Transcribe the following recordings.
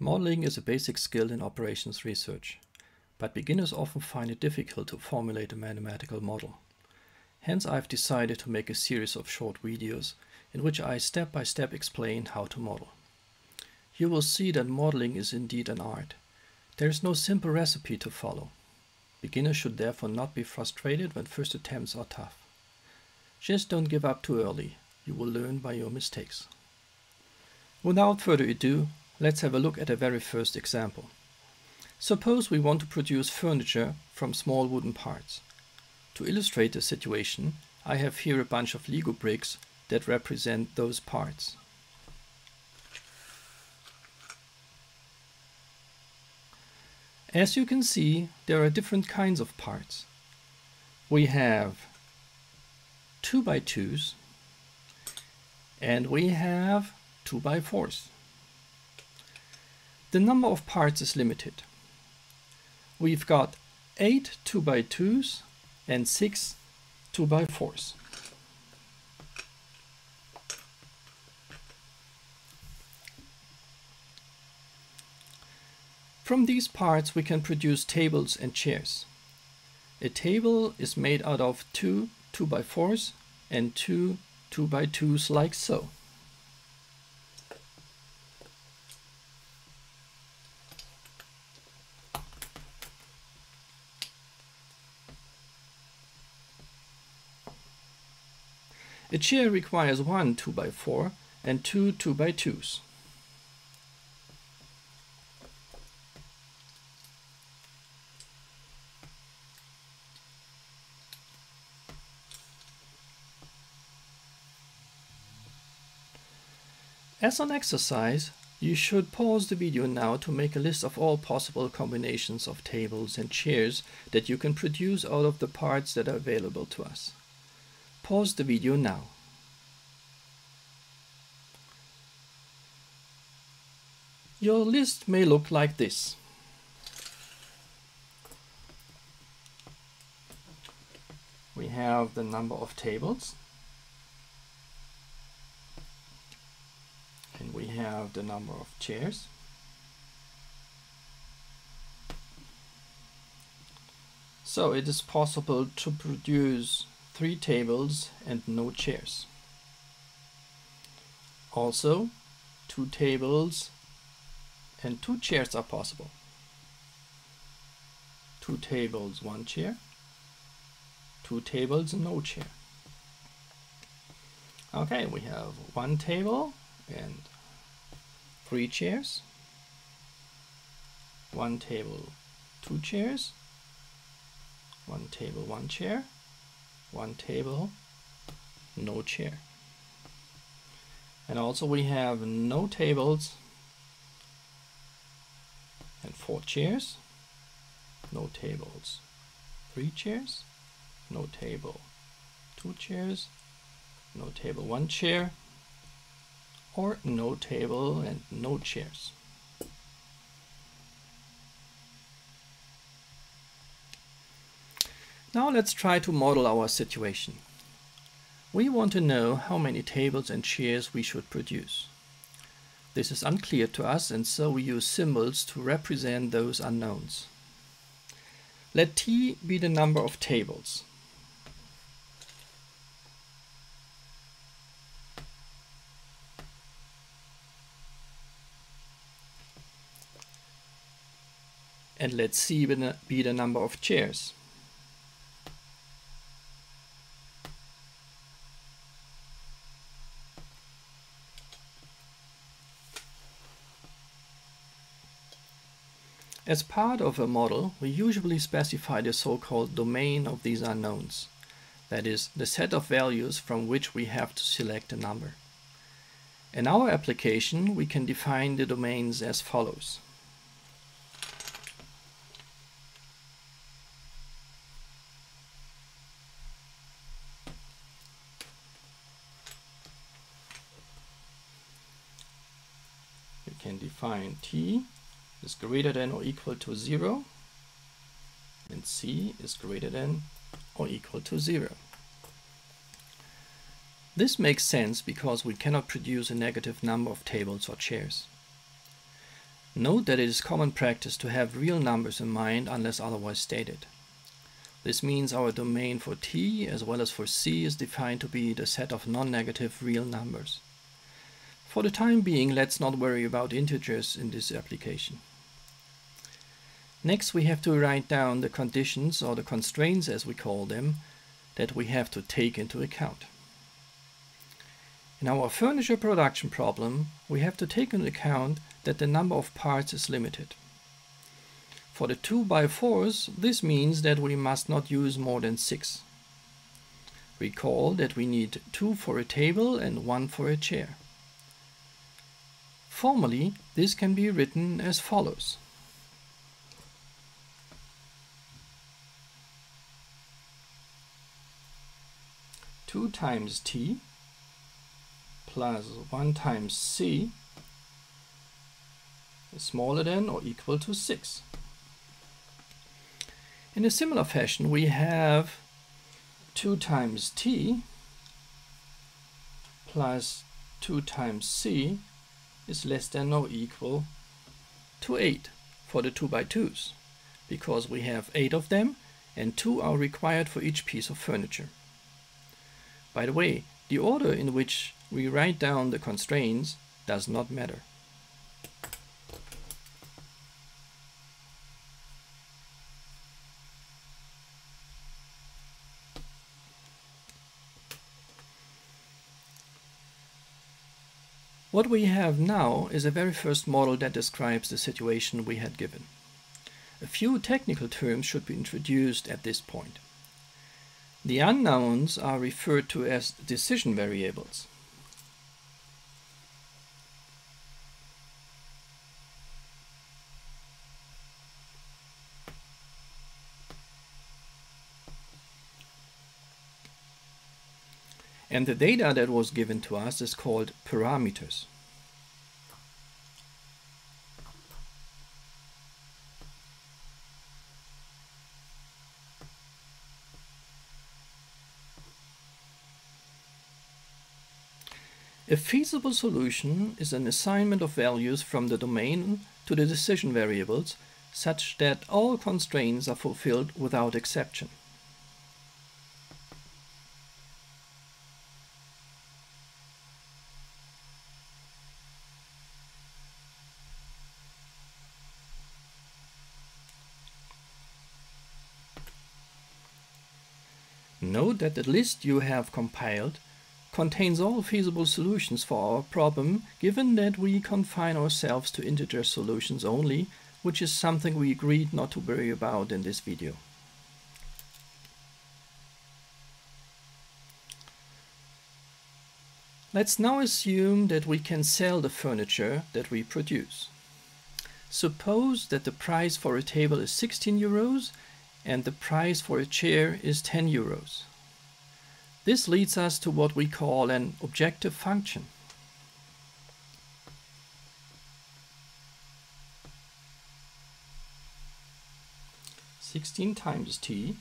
Modeling is a basic skill in operations research, but beginners often find it difficult to formulate a mathematical model. Hence I've decided to make a series of short videos in which I step by step explain how to model. You will see that modeling is indeed an art. There is no simple recipe to follow. Beginners should therefore not be frustrated when first attempts are tough. Just don't give up too early. You will learn by your mistakes. Without further ado, Let's have a look at a very first example. Suppose we want to produce furniture from small wooden parts. To illustrate the situation, I have here a bunch of Lego bricks that represent those parts. As you can see, there are different kinds of parts. We have 2 by 2s and we have 2 by 4s the number of parts is limited. We've got 8 2x2s and 6 2x4s. From these parts we can produce tables and chairs. A table is made out of two 2x4s and two 2x2s like so. A chair requires one 2x4 and two 2x2s. As an exercise, you should pause the video now to make a list of all possible combinations of tables and chairs that you can produce out of the parts that are available to us. Pause the video now. Your list may look like this. We have the number of tables and we have the number of chairs so it is possible to produce three tables and no chairs. Also, two tables and two chairs are possible. Two tables, one chair. Two tables, no chair. Okay, we have one table and three chairs. One table, two chairs. One table, one chair one table, no chair. And also we have no tables and four chairs, no tables, three chairs, no table, two chairs, no table, one chair, or no table and no chairs. Now let's try to model our situation. We want to know how many tables and chairs we should produce. This is unclear to us and so we use symbols to represent those unknowns. Let t be the number of tables. And let c be the number of chairs. As part of a model, we usually specify the so-called domain of these unknowns, that is, the set of values from which we have to select a number. In our application, we can define the domains as follows. We can define t is greater than or equal to 0 and C is greater than or equal to 0. This makes sense because we cannot produce a negative number of tables or chairs. Note that it is common practice to have real numbers in mind unless otherwise stated. This means our domain for t as well as for c is defined to be the set of non-negative real numbers. For the time being, let's not worry about integers in this application. Next, we have to write down the conditions or the constraints as we call them that we have to take into account. In our furniture production problem, we have to take into account that the number of parts is limited. For the 2x4s, this means that we must not use more than 6. Recall that we need 2 for a table and 1 for a chair. Formally, this can be written as follows. Two times t plus one times c is smaller than or equal to 6. In a similar fashion, we have 2 times t plus 2 times c is less than or equal to 8 for the 2 by 2s because we have 8 of them and 2 are required for each piece of furniture. By the way, the order in which we write down the constraints does not matter. What we have now is a very first model that describes the situation we had given. A few technical terms should be introduced at this point. The unknowns are referred to as decision variables. And the data that was given to us is called parameters. A feasible solution is an assignment of values from the domain to the decision variables such that all constraints are fulfilled without exception. Note that the list you have compiled contains all feasible solutions for our problem, given that we confine ourselves to integer solutions only, which is something we agreed not to worry about in this video. Let's now assume that we can sell the furniture that we produce. Suppose that the price for a table is 16 euros and the price for a chair is 10 euros. This leads us to what we call an objective function. Sixteen times t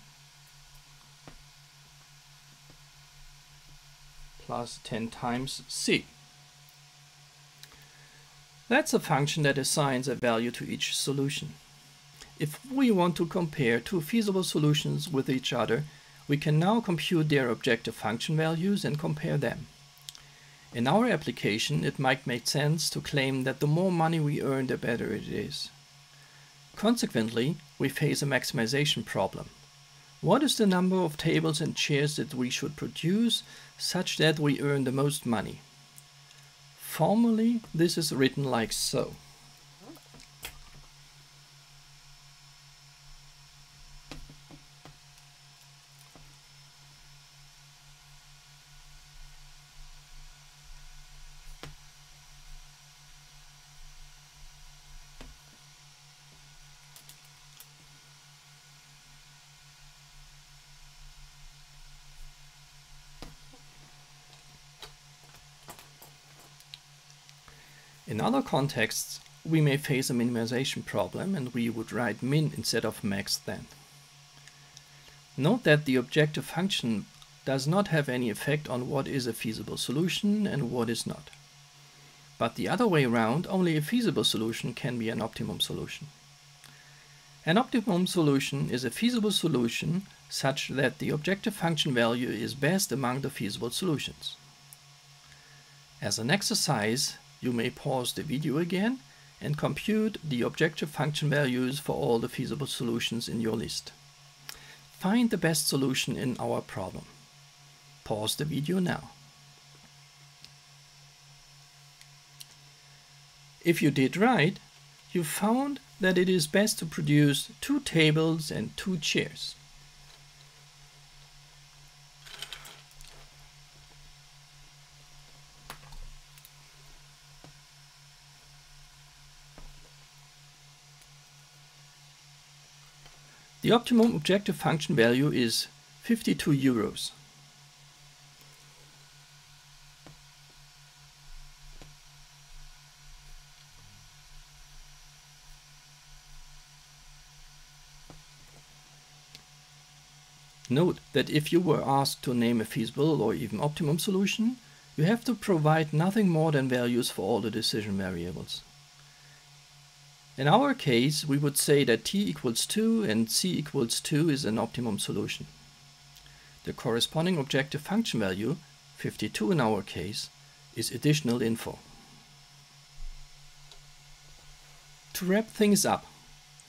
plus 10 times c. That's a function that assigns a value to each solution. If we want to compare two feasible solutions with each other, we can now compute their objective function values and compare them. In our application, it might make sense to claim that the more money we earn, the better it is. Consequently, we face a maximization problem. What is the number of tables and chairs that we should produce such that we earn the most money? Formally, this is written like so. In other contexts, we may face a minimization problem and we would write min instead of max then. Note that the objective function does not have any effect on what is a feasible solution and what is not. But the other way around, only a feasible solution can be an optimum solution. An optimum solution is a feasible solution such that the objective function value is best among the feasible solutions. As an exercise, you may pause the video again and compute the objective function values for all the feasible solutions in your list. Find the best solution in our problem. Pause the video now. If you did right, you found that it is best to produce two tables and two chairs. The optimum objective function value is 52 euros. Note that if you were asked to name a feasible or even optimum solution, you have to provide nothing more than values for all the decision variables. In our case, we would say that t equals 2 and c equals 2 is an optimum solution. The corresponding objective function value, 52 in our case, is additional info. To wrap things up,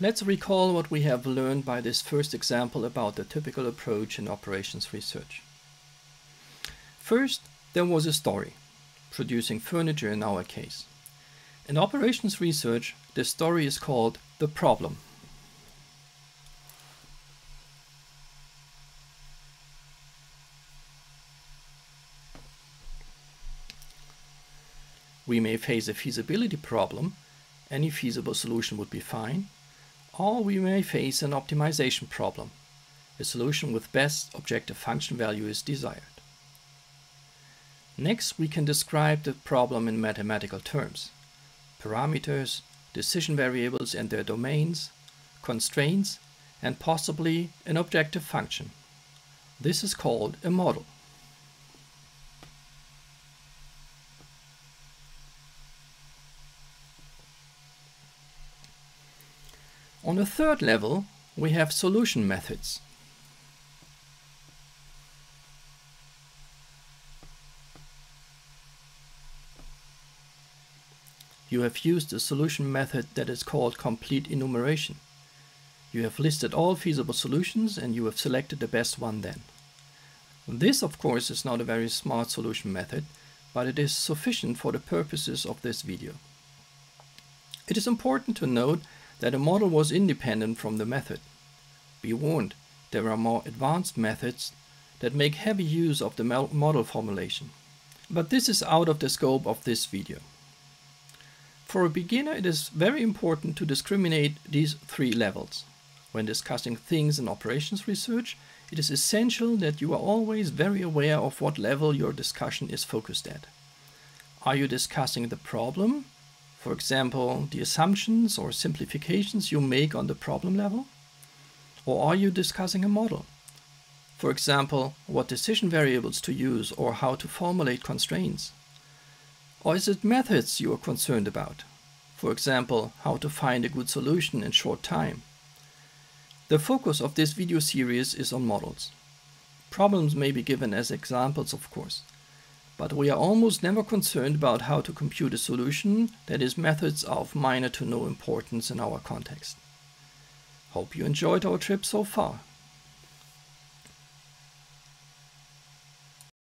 Let's recall what we have learned by this first example about the typical approach in operations research. First, there was a story, producing furniture in our case. In operations research, the story is called the problem. We may face a feasibility problem. Any feasible solution would be fine or we may face an optimization problem. A solution with best objective function value is desired. Next, we can describe the problem in mathematical terms. Parameters, decision variables and their domains, constraints, and possibly an objective function. This is called a model. On the third level, we have solution methods. You have used a solution method that is called complete enumeration. You have listed all feasible solutions and you have selected the best one then. This, of course, is not a very smart solution method, but it is sufficient for the purposes of this video. It is important to note that a model was independent from the method. Be warned, there are more advanced methods that make heavy use of the model formulation. But this is out of the scope of this video. For a beginner it is very important to discriminate these three levels. When discussing things in operations research, it is essential that you are always very aware of what level your discussion is focused at. Are you discussing the problem for example, the assumptions or simplifications you make on the problem level? Or are you discussing a model? For example, what decision variables to use or how to formulate constraints? Or is it methods you are concerned about? For example, how to find a good solution in short time? The focus of this video series is on models. Problems may be given as examples, of course, but we are almost never concerned about how to compute a solution that is methods of minor to no importance in our context. Hope you enjoyed our trip so far.